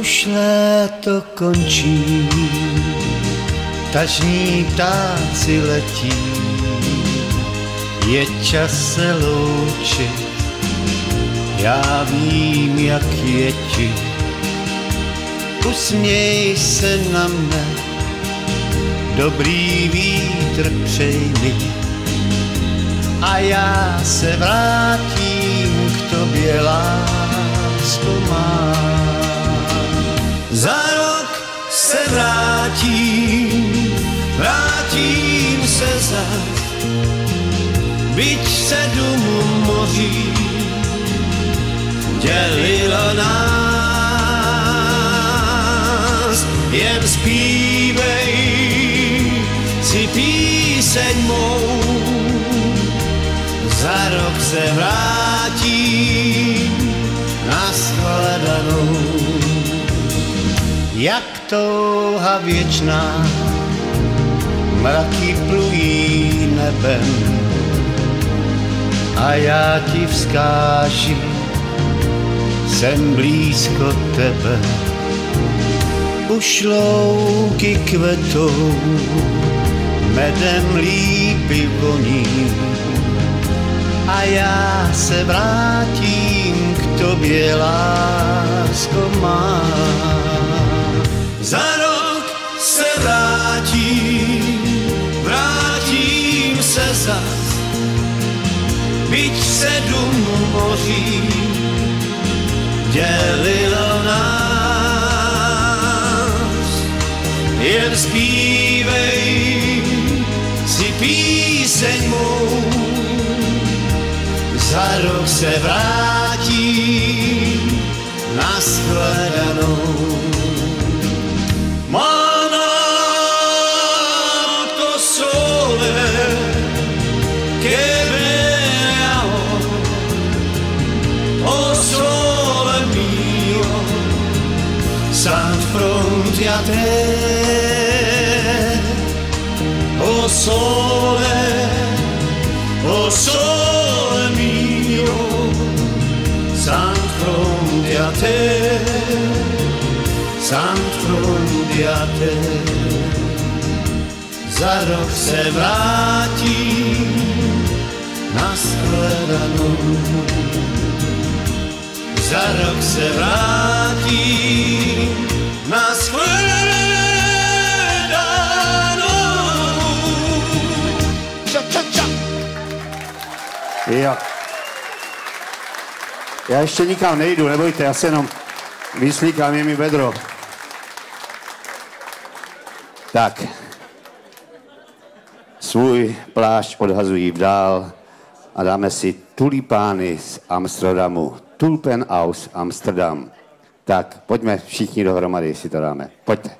Už léto končí, tažní ptáci letí, je čas se loučit, já vím, jak je ti. Usměj se na mne, dobrý vítr přejmi. A já se vrátím k tobě, lásko má. Za rok se vrátím, vrátím se zas, byť sedm moří dělilo nás, jen zpívej si píseň mou, za rok se vrátím Jak touha věčná, mraky plují nebem a já ti vzkáži, jsem blízko tebe. Už louky kvetou, medem lípy voní, a já se vrátím k tobě, lásko má. Za rok se vrátím, vrátím se zas, byť sedm moří dělilo nás. Jen zpívej si píseň mou, za rok se vrátím fronte a te, o sole, o sole mio, san fronte a te, san fronte a te. Za se vrátím na shledanou. Za rok se vrátím Jo. Já ještě nikam nejdu, nebojte, já se jenom vyslíkám, je mi vedro. Tak. Svůj plášť odhazují v dál a dáme si tulipány z Amsterdamu. Tulpen aus Amsterdam. Tak, pojďme všichni dohromady, si to dáme. Pojďte.